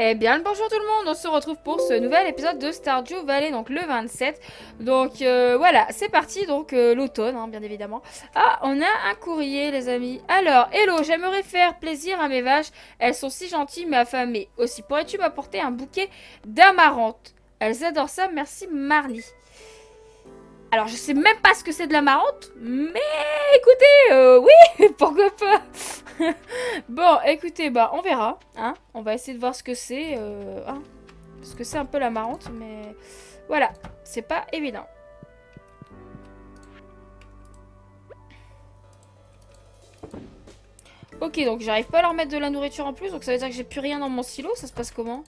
Eh bien, bonjour tout le monde, on se retrouve pour ce nouvel épisode de Stardew Valley, donc le 27. Donc euh, voilà, c'est parti, donc euh, l'automne, hein, bien évidemment. Ah, on a un courrier, les amis. Alors, hello, j'aimerais faire plaisir à mes vaches. Elles sont si gentilles mais affamées. Aussi, pourrais-tu m'apporter un bouquet d'amarante? Elles adorent ça, merci Marley. Alors, je sais même pas ce que c'est de l'amarante, mais écoutez, euh, oui, pourquoi pas Bon, écoutez, bah, on verra, hein. On va essayer de voir ce que c'est, euh, hein. Parce que c'est un peu l'amarante, mais voilà, c'est pas évident. Ok, donc j'arrive pas à leur mettre de la nourriture en plus, donc ça veut dire que j'ai plus rien dans mon silo, ça se passe comment?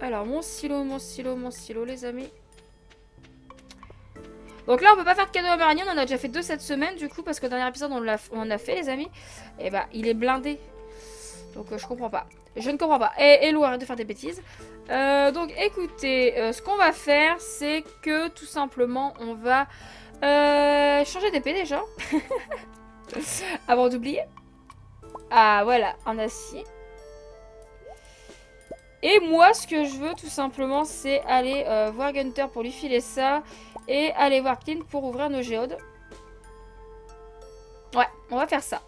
Alors, mon silo, mon silo, mon silo, les amis. Donc là, on peut pas faire de cadeau à Marigny. On en a déjà fait deux cette semaine, du coup, parce que dernier épisode, on, l'a, on a fait, les amis. Et bah, il est blindé. Donc, euh, je comprends pas. Je ne comprends pas. Et Hello, arrête de faire des bêtises. Euh, donc, écoutez, euh, ce qu'on va faire, c'est que, tout simplement, on va changer d'épée, déjà. Avant d'oublier. Ah, voilà, en acier. Et moi, ce que je veux, tout simplement, c'est aller voir Gunter pour lui filer ça. Et aller voir Clint pour ouvrir nos géodes. Ouais, on va faire ça.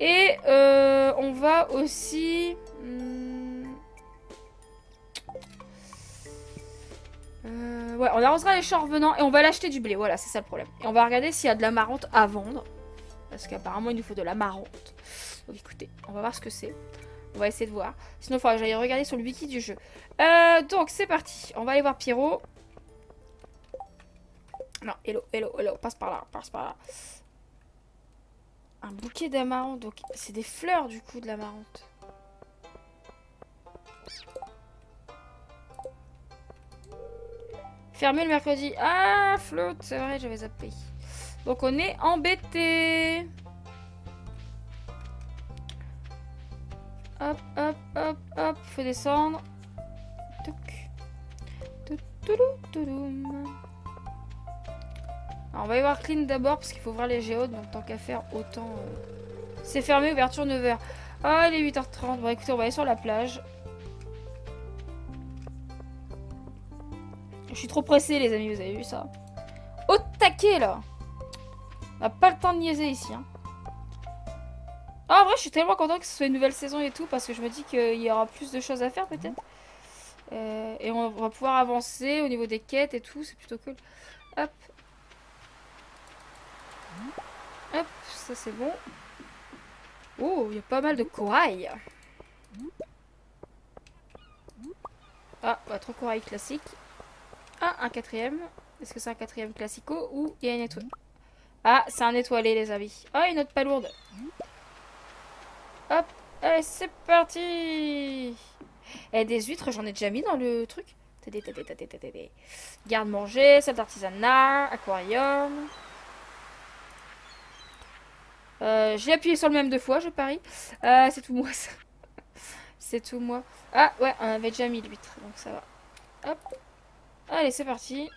Et euh, on va aussi... Hmm, euh, ouais, on arrosera les champs revenants et on va l'acheter du blé. Voilà, c'est ça le problème. Et on va regarder s'il y a de la marante à vendre. Parce qu'apparemment, il nous faut de la marante. Donc écoutez, on va voir ce que c'est. On va essayer de voir. Sinon, il faudra que j'aille regarder sur le wiki du jeu. Euh, donc, c'est parti. On va aller voir Pierrot. Non, hello, hello, hello, passe par là, passe par là. Un bouquet d'amarante, donc c'est des fleurs du coup de l'amarante. Fermé le mercredi. Ah, flotte, c'est vrai, j'avais zappé. Donc on est embêté. Hop, hop, hop, hop, faut descendre. Touc. Alors, on va y voir Clean d'abord parce qu'il faut ouvrir les géodes. Donc tant qu'à faire, autant... Euh, c'est fermé, ouverture 9h. Ah, il est 8h30. Bon, écoutez, on va aller sur la plage. Je suis trop pressée, les amis, vous avez vu ça? Au taquet, là On n'a pas le temps de niaiser ici. Hein. Ah, en vrai, je suis tellement content que ce soit une nouvelle saison et tout, parce que je me dis qu'il y aura plus de choses à faire, peut-être. Euh, et on va pouvoir avancer au niveau des quêtes et tout, c'est plutôt cool. Hop, Hop, ça c'est bon. Oh, il y a pas mal de corail. Ah, bah, trop corail classique. Ah, un quatrième. Est-ce que c'est un quatrième classico ou il y a une étoile? Ah, c'est un étoilé, les amis. Ah, une autre palourde. Hop, allez, c'est parti Et eh, des huîtres, j'en ai déjà mis dans le truc. Garde-manger, salle d'artisanat, aquarium. Euh, j'ai appuyé sur le même deux fois, je parie. Euh, c'est tout moi, ça. c'est tout moi. Ah, ouais, on avait déjà mis l'huître, donc ça va. Hop. Allez, c'est parti.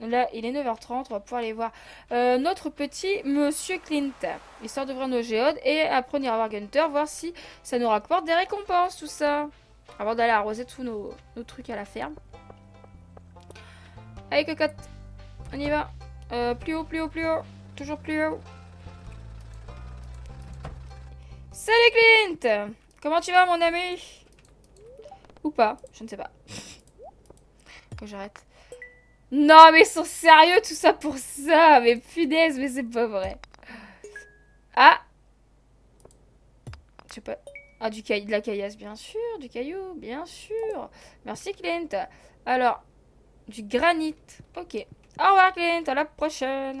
Là, il est 9h30, on va pouvoir aller voir euh, notre petit Monsieur Clint. Histoire d'ouvrir nos géodes et on ira voir Gunter, voir si ça nous rapporte des récompenses, tout ça. Avant d'aller arroser tous nos, nos, trucs à la ferme. Allez, cocotte. On y va. plus haut, plus haut, plus haut. Toujours plus haut. Salut Clint Comment tu vas mon ami? Ou pas, je ne sais pas. Quand j'arrête. Non mais ils sont sérieux tout ça pour ça Mais punaise, mais c'est pas vrai. Ah Je sais pas. Ah, du de la caillasse, bien sûr. Du caillou, bien sûr. Merci Clint. Alors, du granit. Ok. Au revoir Clint, à la prochaine.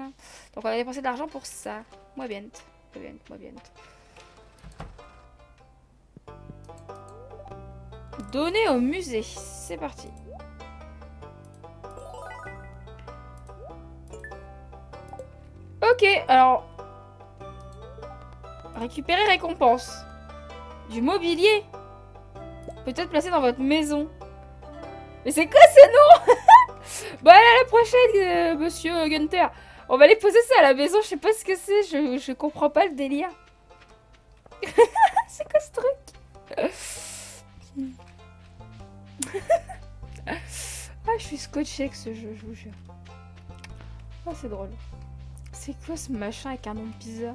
Donc on va dépenser de l'argent pour ça. Moi bien. Moi bien, moi bien. Donner au musée. C'est parti. Ok, alors... Récupérer récompense. Du mobilier. Peut-être placé dans votre maison. Mais c'est quoi ce nom Bon, allez, à la prochaine, euh, monsieur Gunter. On va aller poser ça à la maison. Je sais pas ce que c'est. Je, je comprends pas le délire. c'est quoi ce truc Ah, je suis scotché avec ce jeu, je vous jure. Oh, c'est drôle. C'est quoi ce machin avec un nom bizarre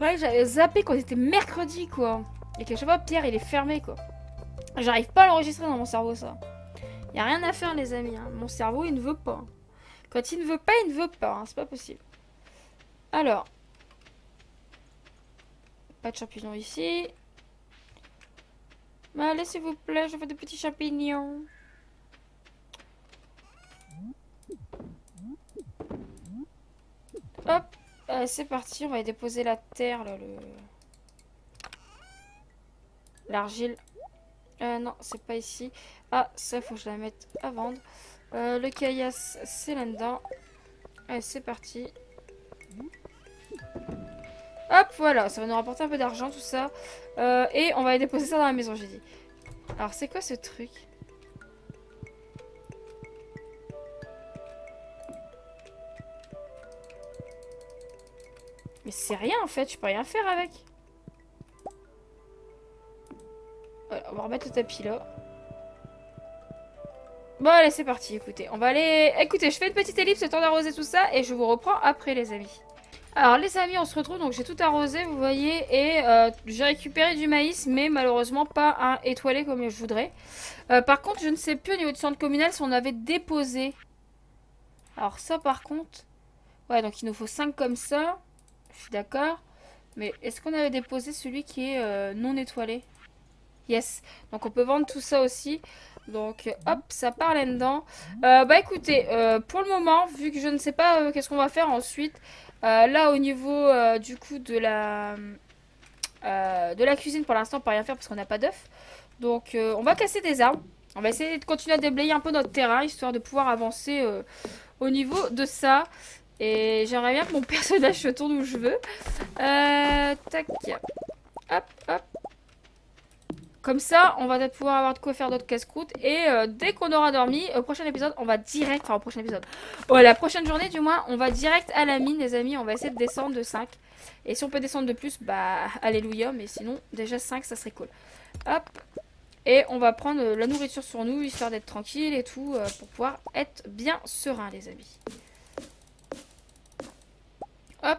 Ouais, j'avais zappé quand c'était mercredi, quoi. Et que chaque fois, Pierre, il est fermé, quoi. J'arrive pas à l'enregistrer dans mon cerveau, ça. Y a rien à faire, les amis. Hein. Mon cerveau, il ne veut pas. Quand il ne veut pas, il ne veut pas. Hein. C'est pas possible. Alors. Pas de champignons ici. Allez, s'il vous plaît, je veux des petits champignons. Hop. c'est parti, on va déposer la terre, là, le... L'argile. Euh, non, c'est pas ici. Ah, ça, faut que je la mette à vendre. Euh, le caillasse, c'est là-dedans. Allez, c'est parti. Hop, voilà, ça va nous rapporter un peu d'argent, tout ça. Euh, et on va déposer ça dans la maison, j'ai dit. Alors, c'est quoi ce truc? Mais c'est rien, en fait, je peux rien faire avec. Voilà, on va remettre le tapis là. Bon, allez, c'est parti, écoutez. On va aller... Écoutez, je fais une petite ellipse, le temps d'arroser tout ça, et je vous reprends après, les amis. Alors, les amis, on se retrouve, donc j'ai tout arrosé, vous voyez, et euh, j'ai récupéré du maïs, mais malheureusement pas un étoilé comme je voudrais. Euh, par contre, je ne sais plus au niveau du centre communal si on avait déposé. Alors ça, par contre... Ouais, donc il nous faut 5 comme ça. Je suis d'accord. Mais est-ce qu'on avait déposé celui qui est euh, non étoilé? Yes. Donc on peut vendre tout ça aussi. Donc hop, ça part là-dedans. Bah écoutez, pour le moment, vu que je ne sais pas qu'est-ce qu'on va faire ensuite, là au niveau du coup de la, de la cuisine, pour l'instant, on peut rien faire parce qu'on n'a pas d'œufs. Donc on va casser des arbres. On va essayer de continuer à déblayer un peu notre terrain, histoire de pouvoir avancer au niveau de ça. Et j'aimerais bien que mon personnage se tourne où je veux. tac. Hop, hop. Comme ça, on va pouvoir avoir de quoi faire d'autres casse-croûtes. Et euh, dès qu'on aura dormi, au prochain épisode, on va direct... Enfin, au prochain épisode. Oh, la prochaine journée, du moins, on va direct à la mine, les amis. On va essayer de descendre de 5. Et si on peut descendre de plus, bah, alléluia. Mais sinon, déjà 5, ça serait cool. Hop. Et on va prendre la nourriture sur nous, histoire d'être tranquille et tout, euh, pour pouvoir être bien serein, les amis. Hop.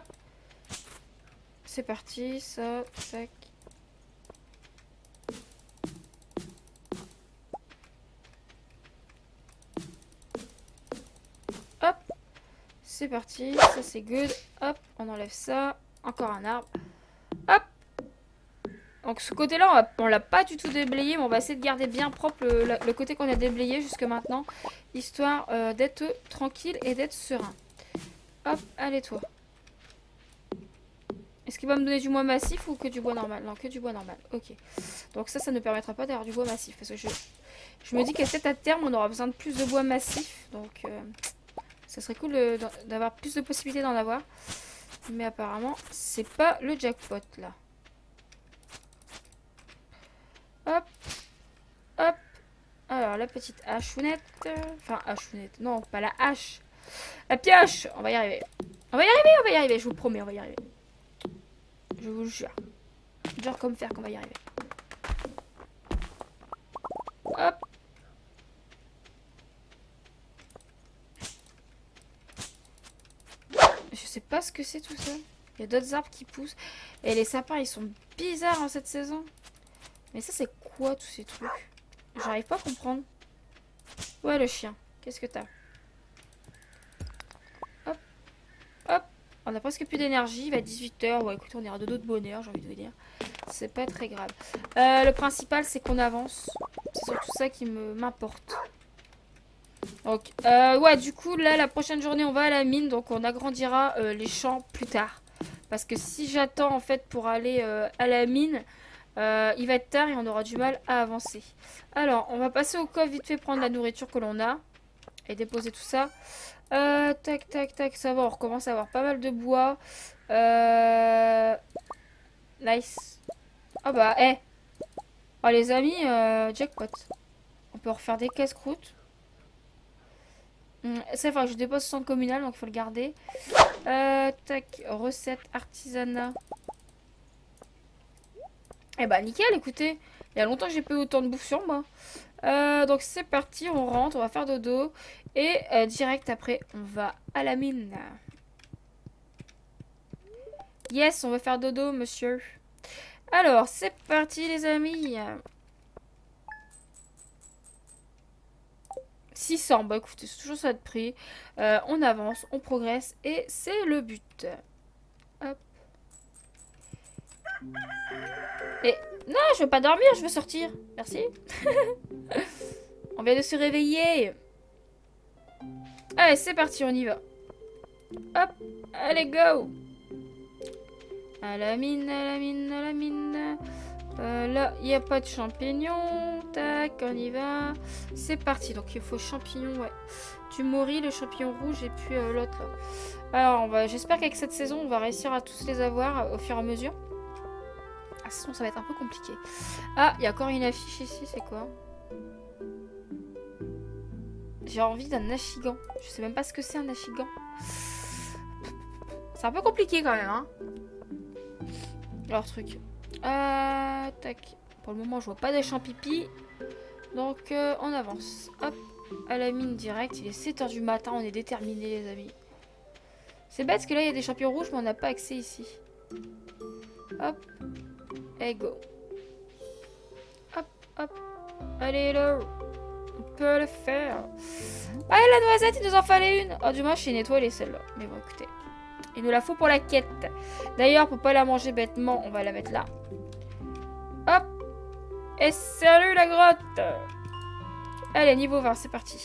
C'est parti, ça, tac. C'est parti, ça c'est good. Hop, on enlève ça. Encore un arbre. Hop. Donc ce côté-là, on, l'a pas du tout déblayé, mais on va essayer de garder bien propre le, côté qu'on a déblayé jusque maintenant. Histoire euh, d'être tranquille et d'être serein. Hop, allez toi. Est-ce qu'il va me donner du bois massif ou que du bois normal? Non, que du bois normal. Ok. Donc ça, ça ne permettra pas d'avoir du bois massif. Parce que je, me dis qu'à cet à terme, on aura besoin de plus de bois massif. Donc... Euh, ça serait cool d'avoir plus de possibilités d'en avoir. Mais apparemment, c'est pas le jackpot là. Hop. Hop. Alors, la petite hachounette. Enfin, hachounette. Non, pas la hache. La pioche. On va y arriver. On va y arriver, on va y arriver. Je vous promets, on va y arriver. Je vous jure. Genre comme faire qu'on va y arriver. Hop. sais pas ce que c'est tout ça. Il y a d'autres arbres qui poussent. Et les sapins, ils sont bizarres en cette saison. Mais ça, c'est quoi tous ces trucs? J'arrive pas à comprendre. Ouais, le chien. Qu'est-ce que t'as? Hop. Hop. On a presque plus d'énergie. Il va être 18h. Ouais, écoute, on deux de bonheur, j'ai envie de vous dire. C'est pas très grave. Euh, le principal, c'est qu'on avance. C'est surtout ça qui m'importe. Donc, euh, ouais, du coup, là, la prochaine journée, on va à la mine. Donc, on agrandira euh, les champs plus tard. Parce que si j'attends, en fait, pour aller euh, à la mine, il va être tard et on aura du mal à avancer. Alors, on va passer au coffre vite fait prendre la nourriture que l'on a. Et déposer tout ça. tac, tac, tac, ça va. On recommence à avoir pas mal de bois. Nice. Ah bah, eh. Oh, les amis, jackpot. On peut refaire des casse-croûtes. Mm, c'est vrai, je dépose son communal, donc il faut le garder. Euh, tac, recette, artisanat. Eh bah nickel, écoutez. Il y a longtemps que j'ai pas autant de bouffe sur moi. Euh, donc c'est parti, on rentre, on va faire dodo. Et euh, direct après, on va à la mine. Yes, on va faire dodo, monsieur. Alors, c'est parti, les amis. 600, bah écoutez, c'est toujours ça de prix. Euh, on avance, on progresse et c'est le but. Hop. Et non, je veux pas dormir, je veux sortir. Merci. on vient de se réveiller. Allez, c'est parti, on y va. Hop, allez, go. À la mine, à la mine, à la mine. Euh, là, il n'y a pas de champignons. Tac, on y va. C'est parti. Donc, il faut champignons, ouais. Du mori, le champignon rouge et puis euh, l'autre. Alors, j'espère qu'avec cette saison, on va réussir à tous les avoir euh, au fur et à mesure. Ah, sinon, ça va être un peu compliqué. Ah, il y a encore une affiche ici. C'est quoi? J'ai envie d'un achigan. Je sais même pas ce que c'est un achigan. C'est un peu compliqué quand même, hein leur truc. Euh, tac. Pour le moment, je vois pas des champs pipi. Donc, euh, on avance. Hop, à la mine direct. Il est 7h du matin, on est déterminés, les amis. C'est bête parce que là, il y a des champions rouges, mais on n'a pas accès ici. Hop. Et go. Hop, hop. Allez, là. On peut le faire. Ah, la noisette, il nous en fallait une. Oh, du moins, je suis nettoyée celle-là. Mais bon, écoutez. Il nous la faut pour la quête. D'ailleurs, pour pas la manger bêtement, on va la mettre là. Hop Et salut la grotte Allez, niveau 20, c'est parti.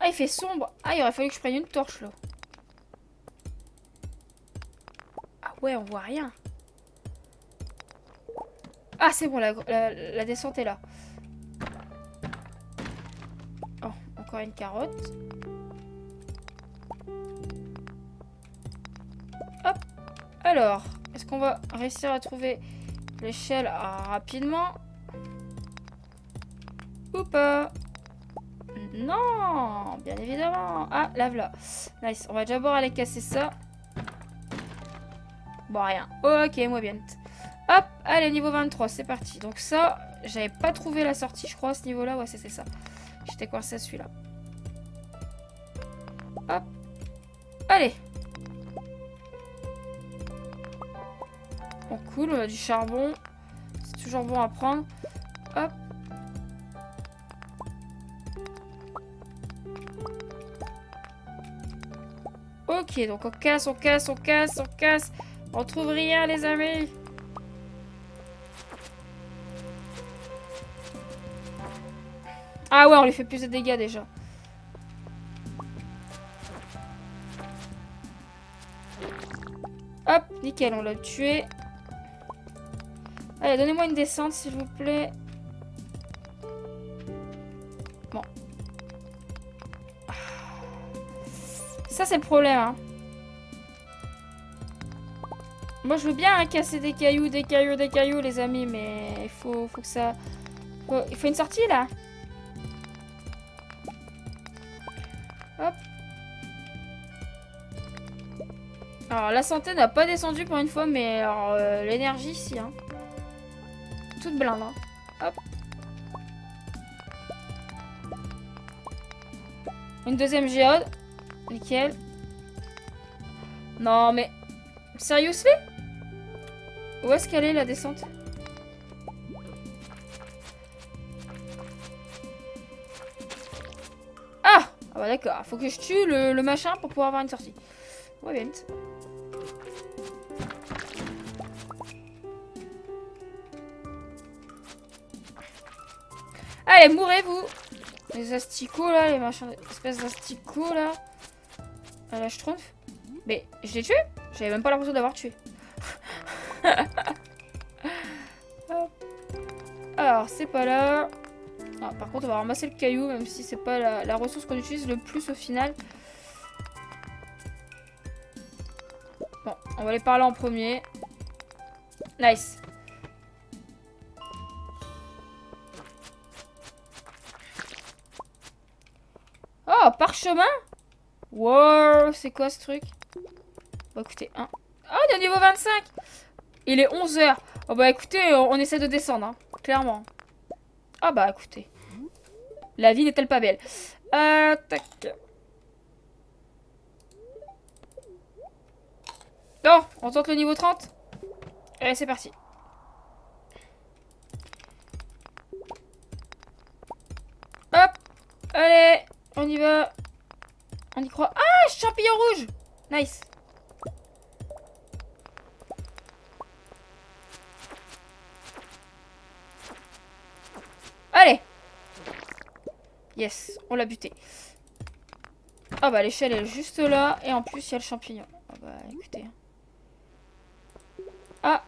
Ah, il fait sombre. Ah, il aurait fallu que je prenne une torche, là. Ah ouais, on voit rien. Ah, c'est bon, la, descente est là. Oh, encore une carotte. Hop. Alors, est-ce qu'on va réussir à trouver l'échelle rapidement? Ou pas? Non Bien évidemment Ah, lave là. Nice. On va d'abord aller casser ça. Bon, rien. Ok, moi bien. Hop, allez, niveau 23, c'est parti. Donc ça, j'avais pas trouvé la sortie, je crois, à ce niveau-là. Ouais, c'est ça. J'étais coincé à celui-là. Hop. Allez. Bon, cool, on a du charbon. C'est toujours bon à prendre. Hop. Ok, donc on casse, on casse, on casse, on casse. On trouve rien, les amis. Ah ouais, on lui fait plus de dégâts déjà. Hop, nickel, on l'a tué. Allez, donnez-moi une descente, s'il vous plaît. Bon. Ça, c'est le problème, hein. Moi, je veux bien hein, casser des cailloux, des cailloux, des cailloux, les amis, mais il faut, faut que ça... Il faut une sortie, là Alors, la santé n'a pas descendu pour une fois, mais euh, l'énergie, si. Hein. Toute blinde. Hein. Hop. Une deuxième géode. Nickel. Non, mais... Seriously Où est-ce qu'elle est, la descente? D'accord. Faut que je tue le, machin pour pouvoir avoir une sortie. Ouais, bien. Allez, mourrez-vous Les asticots, là, les machins... Espèces d'asticots, là. Ah, là, je. Mais, je l'ai tué J'avais même pas l'impression d'avoir tué. Alors, c'est pas là. Ah, par contre, on va ramasser le caillou, même si c'est pas la, ressource qu'on utilise le plus au final. Bon, on va aller par là en premier. Nice. Oh, parchemin? Wow, c'est quoi ce truc? Bon, écoutez, hein. Ah, on est au niveau 25 Il est 11h. Oh, bah, écoutez, on, essaie de descendre, hein. Clairement. Ah, bah, écoutez. La vie n'est-elle pas belle? Euh, tac. Non, on tente le niveau 30 Allez, c'est parti. Hop Allez On y va On y croit. Ah Champignon rouge Nice Yes, on l'a buté. Ah bah l'échelle est juste là et en plus il y a le champignon. Ah bah écoutez. Ah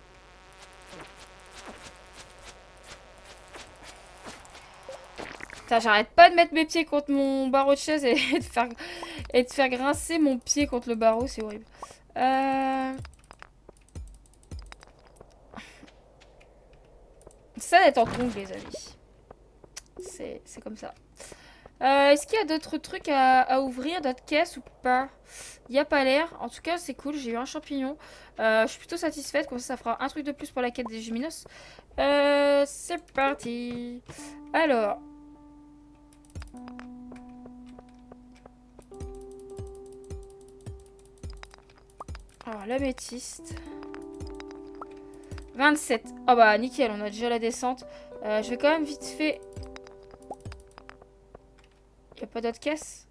j'arrête pas de mettre mes pieds contre mon barreau de chaise et de faire, et de faire grincer mon pied contre le barreau, c'est horrible. Euh... Ça d'être en tongs, les amis. C'est comme ça. Euh, est-ce qu'il y a d'autres trucs à, ouvrir, d'autres caisses ou pas? Il n'y a pas l'air. En tout cas, c'est cool. J'ai eu un champignon. Euh, je suis plutôt satisfaite. Comme ça, ça fera un truc de plus pour la quête des Juminos. Euh, c'est parti. Alors, Alors, l'améthyste. 27. Oh ah bah, nickel, on a déjà la descente. Je vais quand même vite fait... Il a pas d'autres caisses?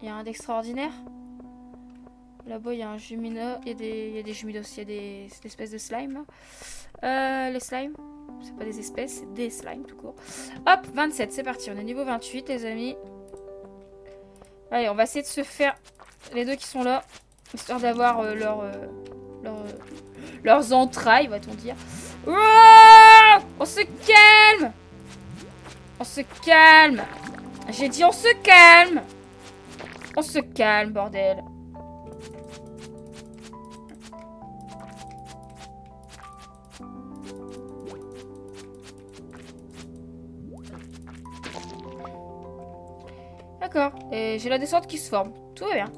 Il y a un d'extraordinaire? Là-bas, il y a un jumino. Il y a des, y a des. Il y a des, espèces de slime. Euh, les slimes. C'est pas des espèces, c'est des slimes tout court. Hop, 27, c'est parti. On est niveau 28, les amis. Allez, on va essayer de se faire les deux qui sont là. Histoire d'avoir euh, leur, euh, euh, leurs entrailles, va-t-on dire. on se calme On se calme J'ai dit on se calme On se calme, bordel. D'accord. Et j'ai la descente qui se forme. Tout va bien.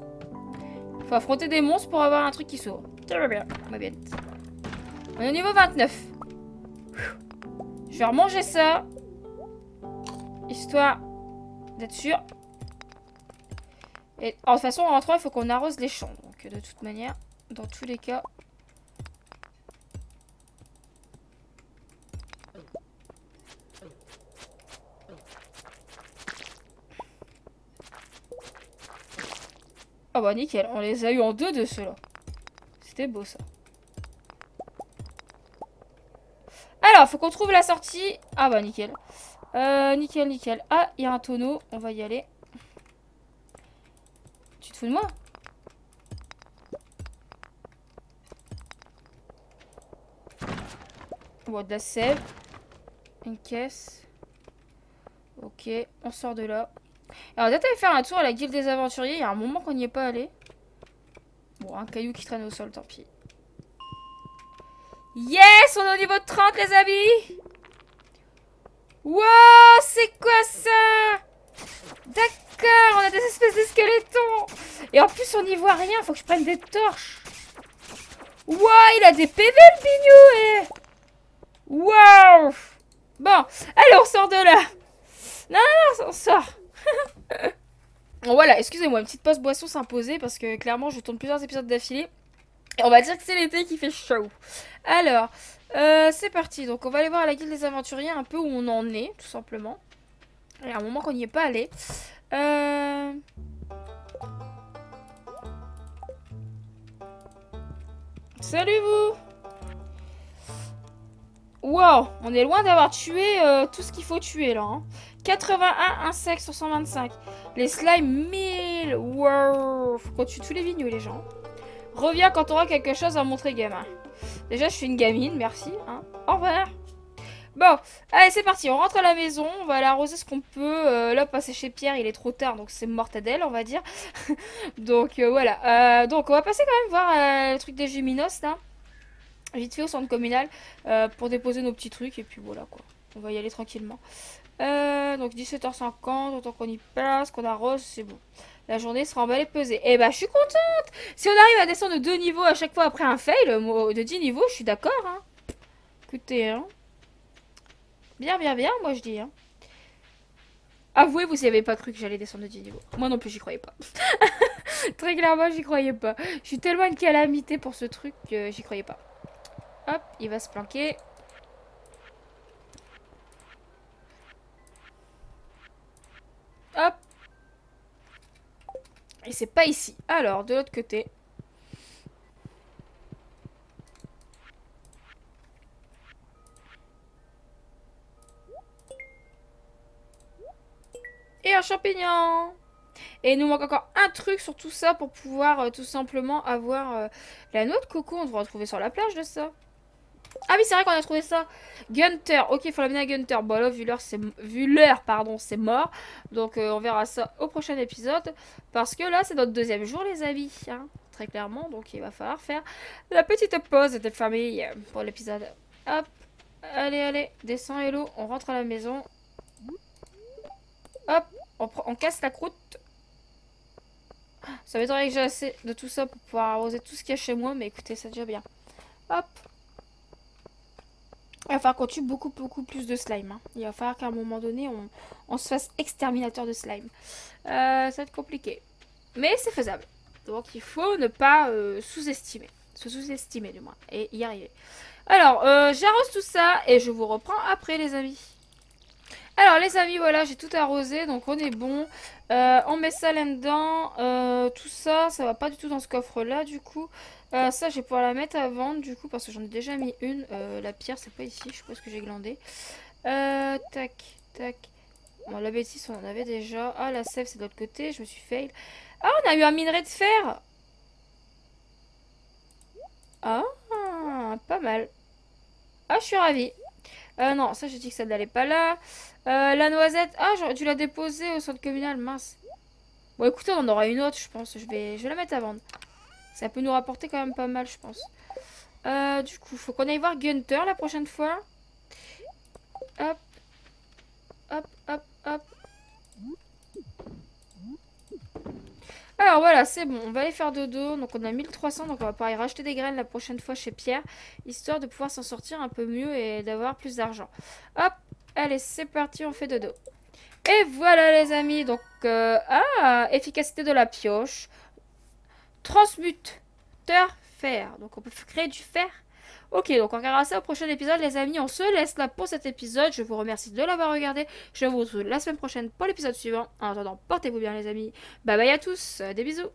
Faut affronter des monstres pour avoir un truc qui s'ouvre. Ça va bien, ma bête. On est au niveau 29. Je vais remanger ça. Histoire d'être sûr. Et de toute façon, en rentrant, il faut qu'on arrose les champs. Donc, de toute manière, dans tous les cas, Ah bah nickel, on les a eu en deux de ceux-là. C'était beau ça. Alors, faut qu'on trouve la sortie. Ah bah nickel. Euh, nickel, nickel. Ah, il y a un tonneau. On va y aller. Tu te fous de moi? Bon, de la sève. Une caisse. Ok, on sort de là. Alors, peut-être faire un tour à la guilde des aventuriers. Il y a un moment qu'on n'y est pas allé. Bon, un caillou qui traîne au sol, tant pis. Yes On est au niveau de 30, les amis Wow C'est quoi ça? D'accord, on a des espèces de squelettons. Et en plus, on n'y voit rien. Faut que je prenne des torches. Wow, il a des PV, le eh. Wow Bon, allez, on sort de là. Non, non, non, on sort. voilà, excusez-moi, une petite pause boisson s'imposer parce que clairement je tourne plusieurs épisodes d'affilée. Et on va dire que c'est l'été qui fait chaud. Alors, euh, c'est parti. Donc on va aller voir la guilde des aventuriers un peu où on en est, tout simplement. Il y a un moment qu'on n'y est pas allé. Euh... Salut vous Wow, on est loin d'avoir tué euh, tout ce qu'il faut tuer là. Hein. 81 insectes sur 125. Les slimes 1000. Wow. Faut qu'on tue tous les vignes les gens. Reviens quand t'auras quelque chose à montrer, gamin. Déjà, je suis une gamine, merci. Hein. Au revoir. Bon, allez, c'est parti. On rentre à la maison. On va aller arroser ce qu'on peut. Euh, là, passer chez Pierre, il est trop tard, donc c'est mortadelle, on va dire. donc, euh, voilà. Euh, donc, on va passer quand même voir le truc des Géminos, là. Vite fait au centre communal pour déposer nos petits trucs. Et puis, voilà, quoi. On va y aller tranquillement. Donc 17h50, autant qu'on y passe, qu'on arrose, c'est bon. La journée sera emballée pesée. Eh bah, je suis contente Si on arrive à descendre de deux niveaux à chaque fois après un fail, de 10 niveaux, je suis d'accord. Hein. Écoutez, hein. Bien, bien, bien, moi je dis. Hein. Avouez, vous n'avez pas cru que j'allais descendre de 10 niveaux. Moi non plus, j'y croyais pas. Très clairement, j'y croyais pas. Je suis tellement une calamité pour ce truc que j'y croyais pas. Hop, il va se planquer. Hop. Et c'est pas ici. Alors, de l'autre côté. Et un champignon Et il nous manque encore un truc sur tout ça pour pouvoir euh, tout simplement avoir euh, la noix de coco. On devrait retrouver sur la plage de ça. Ah oui, c'est vrai qu'on a trouvé ça. Gunter. Ok, il faut l'amener à Gunter. Bon, là, vu l'heure, c'est pardon, c'est mort. Donc, euh, on verra ça au prochain épisode. Parce que là, c'est notre deuxième jour, les amis. Hein, très clairement. Donc, il va falloir faire la petite pause de famille pour l'épisode. Hop. Allez, allez. Descends, Hello. On rentre à la maison. Hop. On, casse la croûte. Ça m'étonnerait que j'ai assez de tout ça pour pouvoir arroser tout ce qu'il y a chez moi. Mais écoutez, c'est déjà bien. Hop. Il va falloir qu'on tue beaucoup, beaucoup plus de slime. Hein. Il va falloir qu'à un moment donné, on, se fasse exterminateur de slime. Euh, ça va être compliqué. Mais c'est faisable. Donc il faut ne pas euh, sous-estimer. Se sous-estimer du moins. Et y arriver. Alors, euh, j'arrose tout ça et je vous reprends après les amis. Alors les amis, voilà, j'ai tout arrosé, donc on est bon. on met ça là-dedans. tout ça, ça va pas du tout dans ce coffre-là, du coup. Euh, ça, je vais pouvoir la mettre à vendre du coup parce que j'en ai déjà mis une. Euh, la pierre, c'est pas ici, je suppose que j'ai glandé. Euh, tac, tac. Bon, la bêtise, on en avait déjà. Ah, la sève, c'est de l'autre côté. Je me suis fail. Ah, on a eu un minerai de fer. Ah, pas mal. Ah, je suis ravie. Euh, non, ça, j'ai dit que ça n'allait pas là. Euh, la noisette. Ah, j'aurais dû la déposer au centre communal. Mince. Bon, écoutez, on en aura une autre, je pense. Je vais, je vais la mettre à vendre. Ça peut nous rapporter quand même pas mal, je pense. Euh, du coup, faut qu'on aille voir Gunter la prochaine fois. Hop. Hop, hop, hop. Alors voilà, c'est bon, on va aller faire dodo. Donc on a 1300, donc on va pouvoir y racheter des graines la prochaine fois chez Pierre. Histoire de pouvoir s'en sortir un peu mieux et d'avoir plus d'argent. Hop, allez, c'est parti, on fait dodo. Et voilà les amis, donc... Euh, ah, efficacité de la pioche. Transmuteur fer. Donc on peut créer du fer. Ok, donc on regardera ça au prochain épisode, les amis. On se laisse là pour cet épisode. Je vous remercie de l'avoir regardé. Je vous retrouve la semaine prochaine pour l'épisode suivant. En attendant, portez-vous bien, les amis. Bye bye à tous. Des bisous.